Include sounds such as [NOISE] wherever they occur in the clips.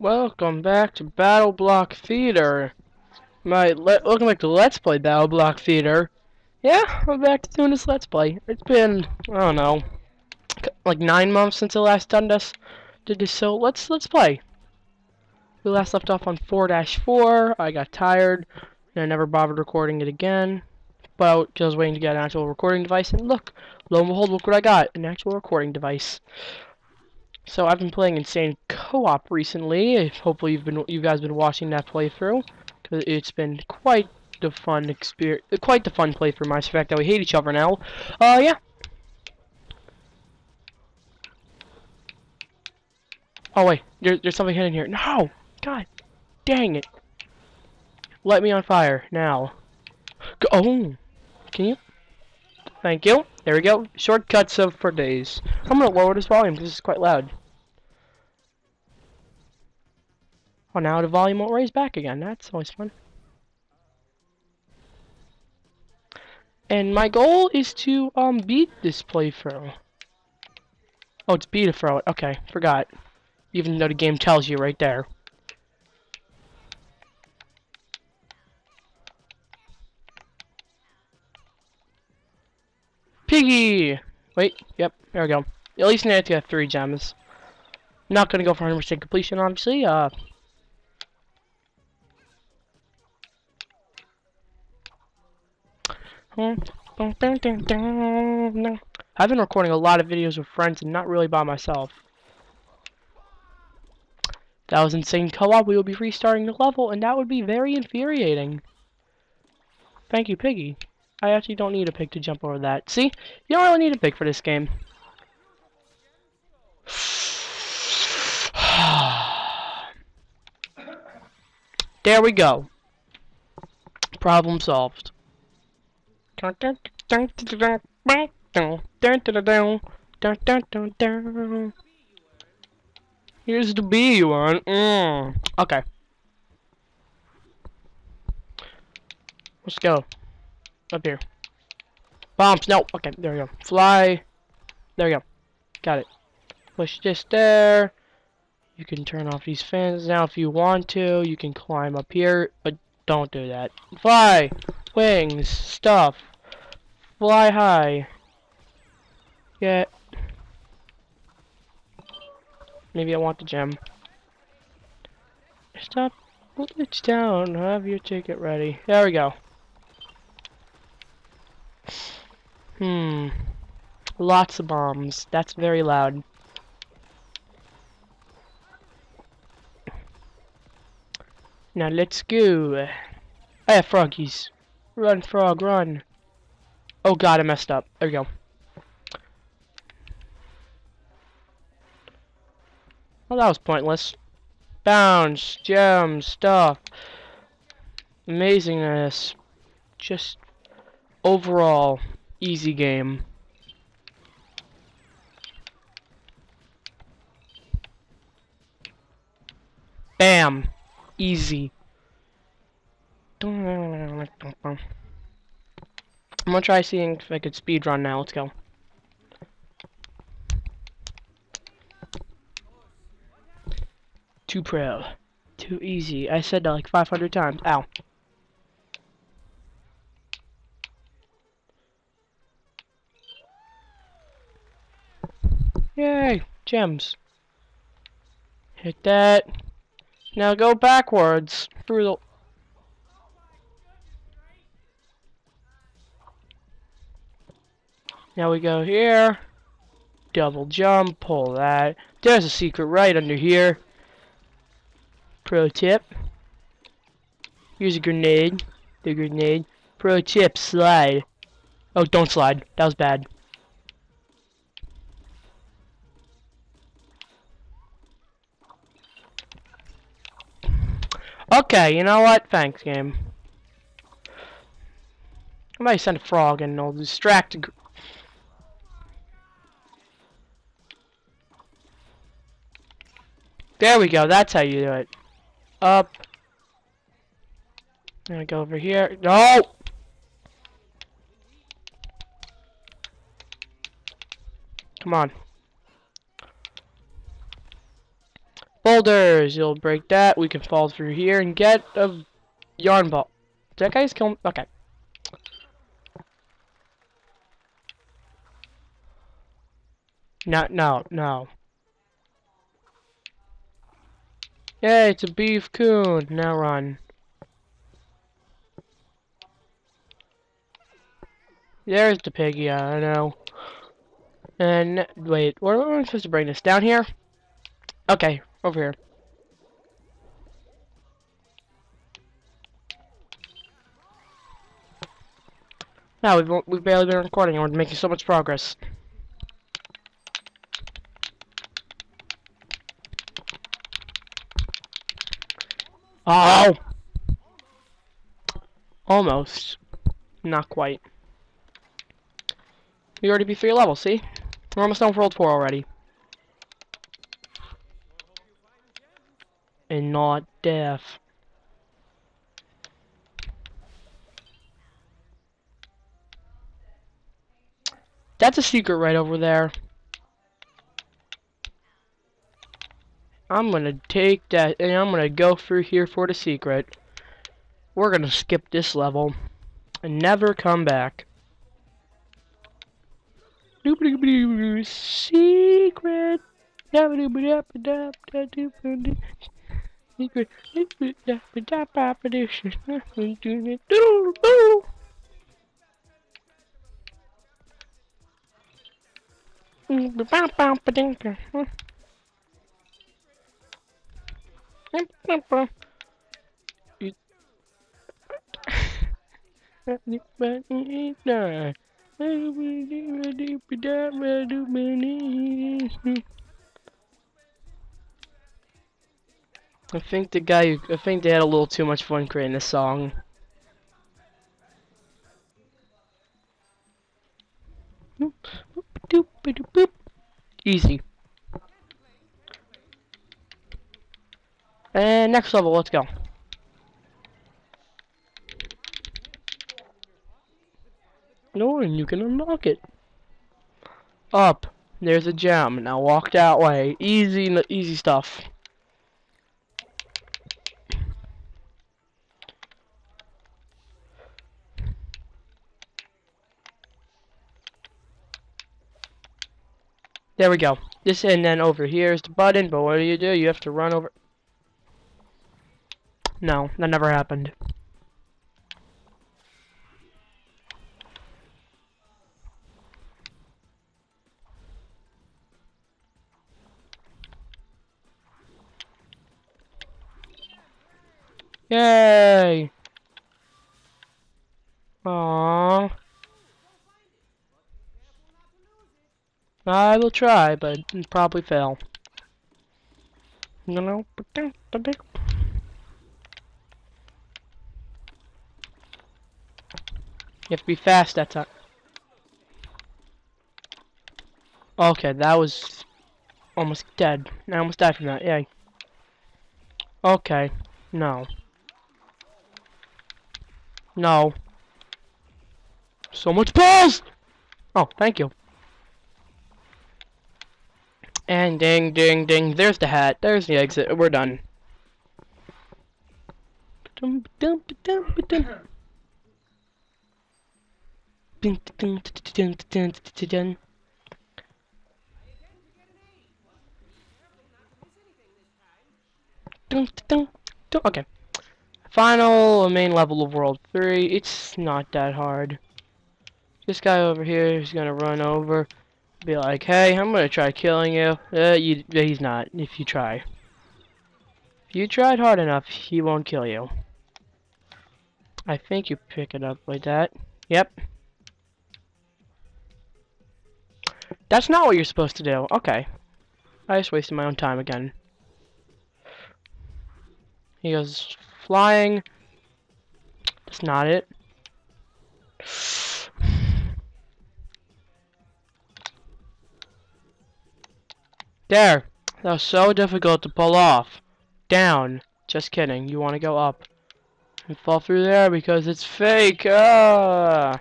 Welcome back to BattleBlock Theater. My le back to Let's Play BattleBlock Theater. Yeah, I'm back to doing this Let's Play. It's been I don't know, like nine months since I last done this. Did this, so let's let's play. We last left off on 4-4. I got tired and I never bothered recording it again. But was waiting to get an actual recording device, and look, lo and behold, look what I got, an actual recording device. So I've been playing Insane Co-op recently. Hopefully you've been you guys been watching that playthrough because it's been quite the fun experience, quite the fun playthrough. My fact that we hate each other now. Uh, yeah. Oh wait, there, there's something hidden here. No, God, dang it! Light me on fire now. Go oh, can you? Thank you. There we go. Shortcuts of for days. I'm gonna lower this volume because it's quite loud. Oh, now the volume won't raise back again. That's always fun. And my goal is to um beat this playthrough. Oh, it's B to throw it. Okay, forgot. Even though the game tells you right there. Piggy! Wait, yep, there we go. At least now to get three gems. Not gonna go for 100% completion, obviously. Uh, I've been recording a lot of videos with friends and not really by myself. That was insane co-op. We will be restarting the level, and that would be very infuriating. Thank you, Piggy. I actually don't need a pig to jump over that. See? You don't really need a pig for this game. [SIGHS] there we go. Problem solved. Here's the B one. Mm. Okay. Let's go. Up here. Bombs. No. Okay. There we go. Fly. There we go. Got it. Push this there. You can turn off these fans now if you want to. You can climb up here, but don't do that. Fly. Wings. Stuff. Fly high. Get. Maybe I want the gem. Stop. It's down. Have your ticket ready. There we go. Hmm. Lots of bombs. That's very loud. Now let's go. I have froggies. Run, frog, run. Oh god, I messed up. There we go. Well, that was pointless. Bounce, gems, stuff. Amazingness. Just overall easy game. Bam! Easy. I'm gonna try seeing if I could speed run now. Let's go. Too pro. Too easy. I said that like 500 times. Ow. Yay! Gems. Hit that. Now go backwards through the... Now we go here. Double jump, pull that. There's a secret right under here. Pro tip. Use a grenade. The grenade. Pro tip, slide. Oh, don't slide. That was bad. Okay, you know what? Thanks, game. I might send a frog and I'll distract. There we go. That's how you do it. Up. Gonna go over here. No! Come on. Boulders! You'll break that. We can fall through here and get a yarn ball. Did that guy just kill me? Okay. No, no, no. Yay, it's a beef coon. Now run. There's the piggy, I know. And, wait, where am I supposed to bring this? Down here? Okay, over here. Now we've, we've barely been recording and we're making so much progress. Oh! Almost. Not quite. We already beat three levels, see? We're almost done with World 4 already. And not deaf. That's a secret right over there. I'm gonna take that and I'm gonna go through here for the secret. We're gonna skip this level and never come back. Secret. Secret. I think the guy, I think they had a little too much fun creating this song. Easy. And next level, let's go. No, and you can unlock it. Up. There's a gem. Now walk that way. Easy, easy stuff. There we go. This and then over here is the button, but what do you do? You have to run over. No, that never happened. Yay! Aww. I will try, but probably fail. You know, you have to be fast that time. Okay, that was almost dead. I almost died from that, yay. Okay, no. No. So much balls! Oh, thank you. And ding, ding, ding. There's the hat. There's the exit. We're done. Okay. Final main level of World 3. It's not that hard. This guy over here is gonna run over be like, hey, I'm gonna try killing you. Uh, you he's not, if you try. If you tried hard enough, he won't kill you. I think you pick it up like that. Yep. That's not what you're supposed to do. Okay. I just wasted my own time again. He goes flying. That's not it. There! That was so difficult to pull off. Down. Just kidding. You want to go up. And fall through there because it's fake. Ah!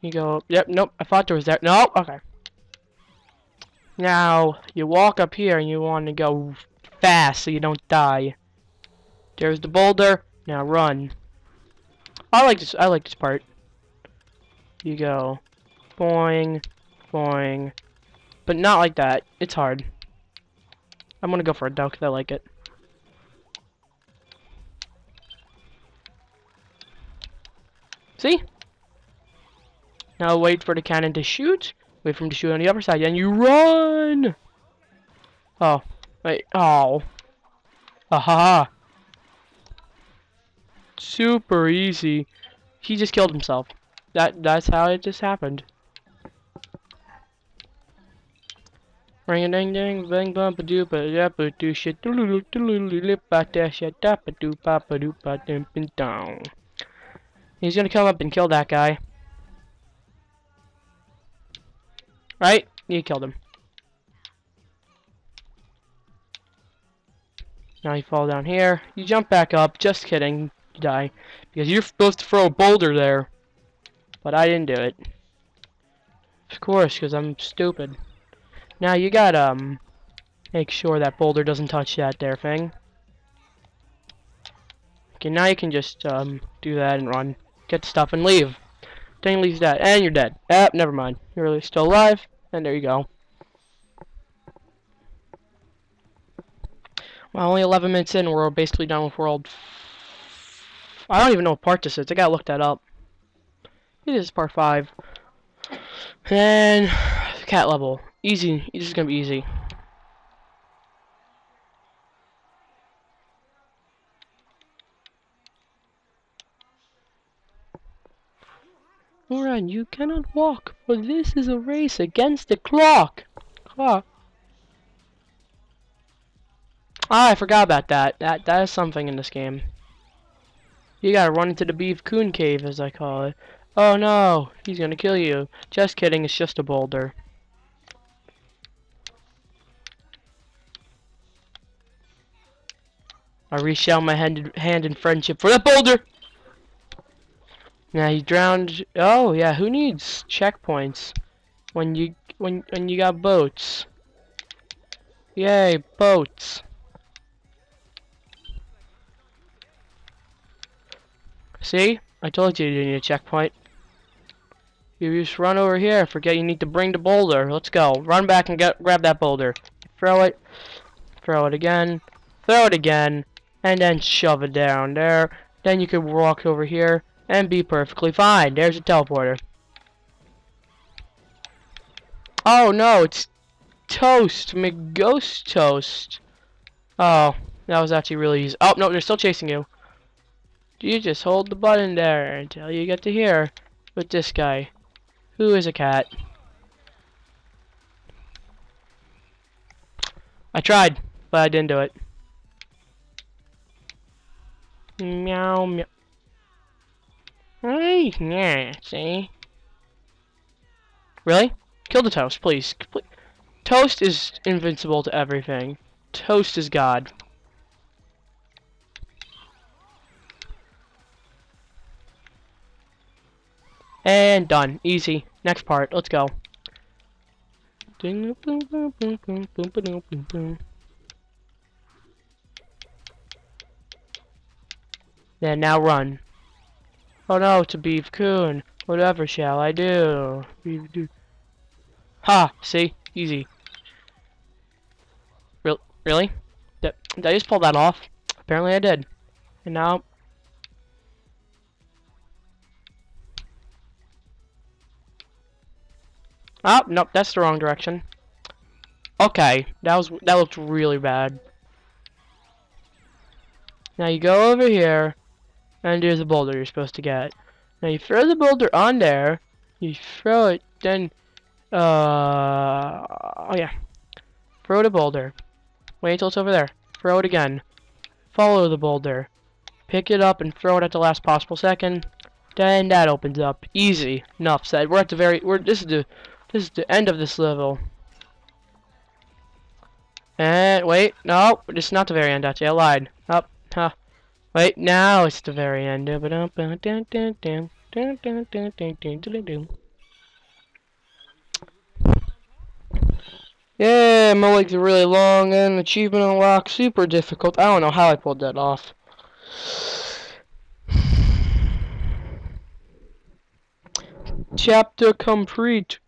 You go. Yep, nope. I thought there was there. No! Okay. Now, you walk up here and you want to go fast so you don't die. There's the boulder. Now run. I like this. I like this part. You go, boing, boing, but not like that. It's hard. I'm gonna go for a duck. I like it. See? Now wait for the cannon to shoot. Wait for him to shoot on the other side, and you run! Oh. Wait. Oh. Aha! Super easy. He just killed himself. That that's how it just happened. Ring a ding ding, bang bump a doop a yap a do shit do loo do loo lip a dash doo doo dimpin down. He's gonna come up and kill that guy. Right? You killed him. Now you fall down here. You jump back up. Just kidding. You die. Because you're supposed to throw a boulder there. But I didn't do it. Of course, because I'm stupid. Now you gotta um, make sure that boulder doesn't touch that there thing. Okay, now you can just um, do that and run. Get stuff and leave. Thing dead. And you're dead. Ah, never mind. You're really still alive. And there you go. Well, only 11 minutes in, we're basically done with World... I don't even know what part this is. I gotta look that up. It is part 5. And... [SIGHS] Cat level. Easy. This is gonna be easy. Moran, you cannot walk, for this is a race against the clock. Clock. Ah, I forgot about that. That that is something in this game. You gotta run into the Beef Coon Cave, as I call it. Oh no, he's gonna kill you. Just kidding, it's just a boulder. I reach out my hand, hand in friendship for that boulder! Now you drowned. Oh yeah, who needs checkpoints when you when when you got boats? Yay, boats! See, I told you you need a checkpoint. You just run over here. Forget you need to bring the boulder. Let's go. Run back and get grab that boulder. Throw it. Throw it again. Throw it again. And then shove it down there. Then you can walk over here and be perfectly fine. There's a teleporter. Oh no, it's Toast, McGhost Toast. Oh, that was actually really easy. Oh no, they're still chasing you. You just hold the button there until you get to here with this guy, who is a cat. I tried, but I didn't do it. Meow meow. Hey, yeah, see? Really? Kill the toast, please. Toast is invincible to everything. Toast is God. And done. Easy. Next part. Let's go. Then now run. Oh no, it's a beef coon. Whatever shall I do? Beef do. Ha! See? Easy. Real really? Did, did I just pull that off? Apparently I did. And now... Oh, nope, that's the wrong direction. Okay, that was that looked really bad. Now you go over here, and there's a boulder you're supposed to get. Now you throw the boulder on there, you throw it, then, uh, oh yeah, throw the boulder. Wait till it's over there. Throw it again. Follow the boulder. Pick it up and throw it at the last possible second. Then that opens up. Easy. Enough said. We're at the very. We're. This is the. This is the end of this level. And wait, no, this is not the very end. Actually, I lied. Up, huh. Wait, now it's the very end. Yeah, my legs are really long and achievement unlocked super difficult. I don't know how I pulled that off. Chapter complete.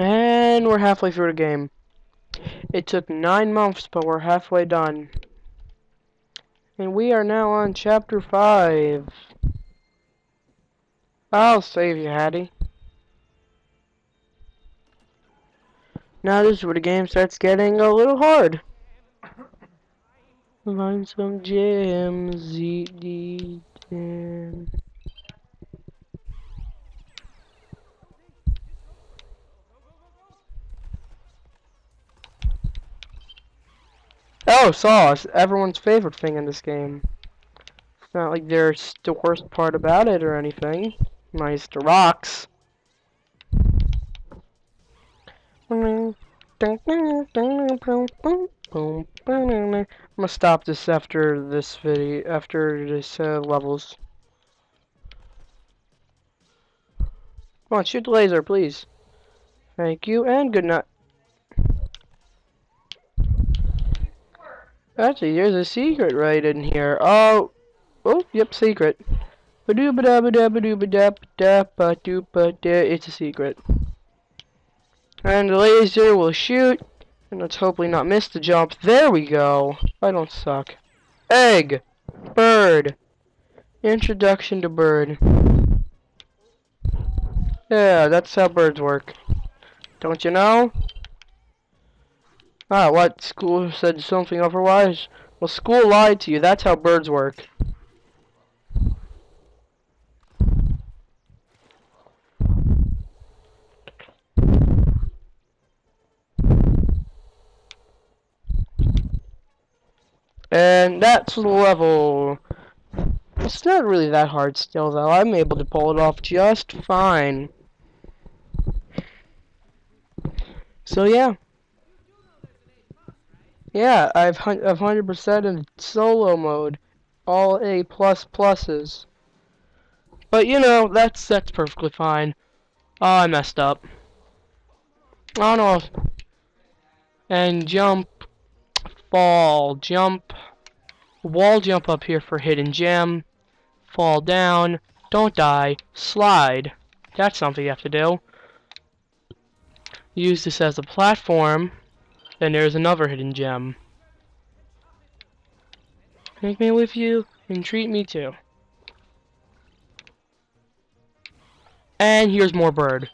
And we're halfway through the game. It took nine months, but we're halfway done. And we are now on chapter 5. I'll save you, Hatty. Now this is where the game starts getting a little hard. Find some gems, eat Oh, sauce! Everyone's favorite thing in this game. It's not like there's the worst part about it or anything. Nice the rocks. I'm gonna stop this after this video, after this uh, levels. Come on, shoot the laser, please. Thank you, and good night. Actually, there's a secret right in here. Oh, oh, yep, secret. It's a secret. And the laser will shoot. And let's hopefully not miss the jump. There we go. I don't suck. Egg. Bird. Introduction to bird. Yeah, that's how birds work. Don't you know? Ah, what? School said something otherwise? Well, school lied to you. That's how birds work. And that's the level. It's not really that hard still, though. I'm able to pull it off just fine. So, yeah. Yeah, I've 100% in solo mode. All A++ plus pluses. But, you know, that's, that's perfectly fine. Oh, I messed up. I don't know. And jump, fall, jump, wall jump up here for hidden gem, fall down, don't die, slide. That's something you have to do. Use this as a platform then there's another hidden gem. Take me with you and treat me too. And here's more bird.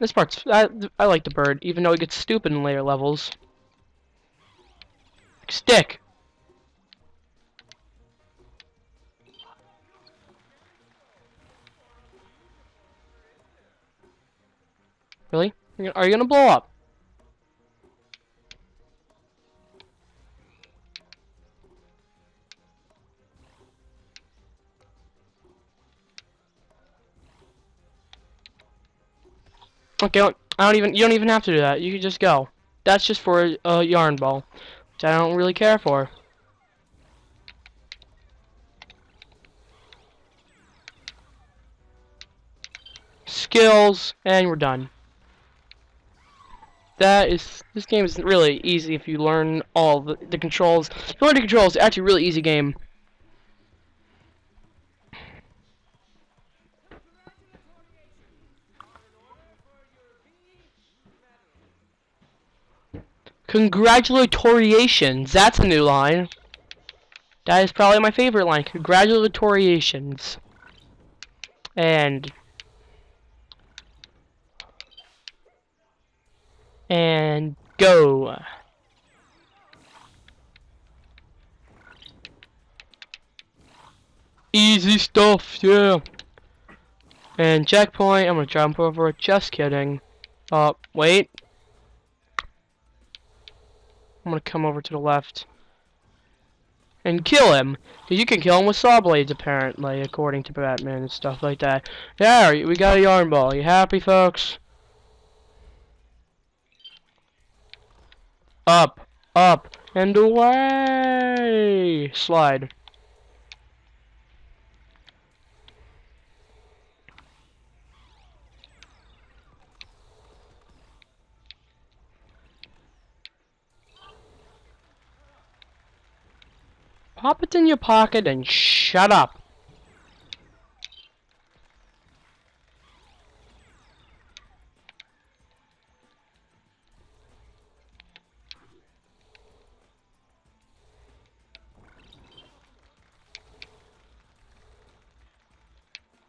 This part's I I like the bird, even though it gets stupid in later levels. Stick. Really? Are you gonna blow up? Okay, I don't even. You don't even have to do that. You can just go. That's just for a, yarn ball, which I don't really care for. Skills, and we're done. That is. This game is really easy if you learn all the, the controls. If you learn the controls, actually a really easy game. Congratulations. That's a new line. That is probably my favorite line. Congratulations. And and go. Easy stuff, yeah. And checkpoint, I'm gonna jump over just kidding. Oh, wait. I'm gonna come over to the left. And kill him. You can kill him with saw blades, apparently, according to Batman and stuff like that. Yeah, we got a yarn ball. You happy, folks? Up, up, and away! Slide. Pop it in your pocket and shut up.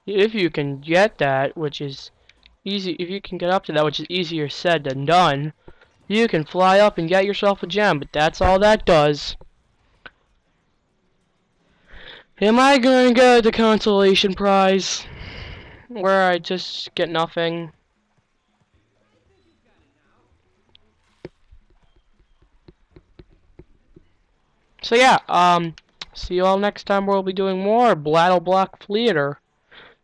If you can get that, which is easy, if you can get up to that, which is easier said than done, you can fly up and get yourself a gem, but that's all that does. Am I gonna get the consolation prize? Where I just get nothing? So yeah, um, see you all next time we'll be doing more BattleBlock Theater.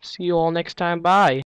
See you all next time, bye.